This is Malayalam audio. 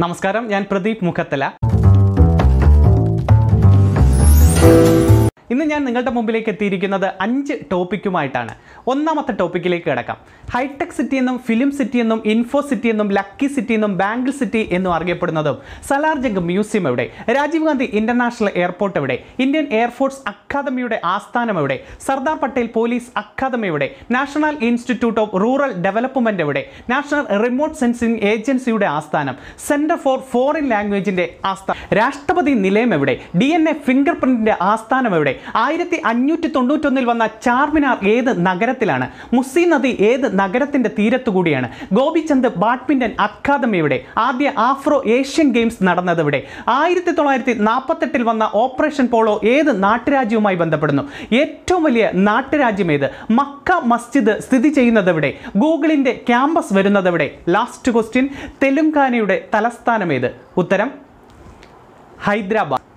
നമസ്കാരം ഞാൻ പ്രദീപ് മുഖത്തല. ഇന്ന് ഞാൻ നിങ്ങളുടെ മുമ്പിലേക്ക് എത്തിയിരിക്കുന്നത് അഞ്ച് ടോപ്പിക്കുമായിട്ടാണ്. ഒന്നാമത്തെ ടോപ്പിക്കിലേക്ക് കിടക്കാം. ഹൈടെക് സിറ്റി എന്നും ഫിലിം സിറ്റി എന്നും ഇൻഫോ സിറ്റി എന്നും ലക്കി സിറ്റി എന്നും ബാംഗിൾ സിറ്റി എന്നും അറിയപ്പെടുന്നതും സലാർജംഗ് മ്യൂസിയം എവിടെ? രാജീവ് ഗാന്ധി ഇന്റർനാഷണൽ എയർപോർട്ട് എവിടെ? ഇന്ത്യൻ എയർഫോഴ്സ് അക്കാദമിയുടെ ആസ്ഥാനം എവിടെ? സർദാർ പട്ടേൽ പോലീസ് അക്കാദമി എവിടെ? National institute of rural development എവിടെ? നാഷണൽ റിമോട്ട് സെൻസിംഗ് ഏജൻസിയുടെ ആസ്ഥാനം സെന്റർ ഫോർ ഫോറിൻ ലാംഗ്വേജിന്റെ ആസ്ഥാനം രാഷ്ട്രപതി നിലയം എവിടെ? ഡി എൻ എ ഫിംഗർ പ്രിന്റിന്റെ ആസ്ഥാനം എവിടെ? ആയിരത്തി അഞ്ഞൂറ്റി തൊണ്ണൂറ്റൊന്നിൽ വന്ന ചാർമിനാർ ഏത് നഗരത്തിലാണ്? മുസി നദി ഏത് നഗരത്തിന്റെ തീരത്തുകൂടിയാണ് ഗോപിചന്ദ് ബാഡ്മിന്റൺ അക്കാദമിയുടെ ആദ്യ ആഫ്രോ ഏഷ്യൻ ഗെയിംസ് നടന്നത് ഇവിടെ ആയിരത്തി തൊള്ളായിരത്തി നാൽപ്പത്തെട്ടിൽ വന്ന ഓപ്പറേഷൻ പോളോ ഏത് നാട്ടുരാജ്യവുമായി ബന്ധപ്പെടുന്നു? ഏറ്റവും വലിയ നാട്ടുരാജ്യം ഏത്? മക്ക മസ്ജിദ് സ്ഥിതി ചെയ്യുന്നത് ഗൂഗിളിന്റെ ക്യാമ്പസ് വരുന്നത് എവിടെ? ലാസ്റ്റ് ക്വസ്റ്റ്യൻ തെലുങ്കാനയുടെ തലസ്ഥാനം ഏത്? ഉത്തരം ഹൈദരാബാദ്.